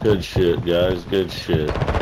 Good shit, guys. Good shit.